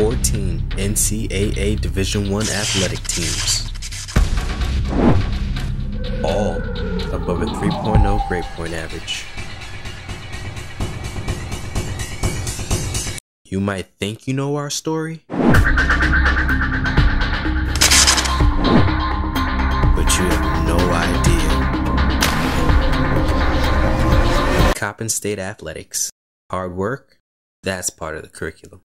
14 NCAA Division I athletic teams. All above a 3.0 grade point average. You might think you know our story, but you have no idea. Coppin State Athletics. Hard work, that's part of the curriculum.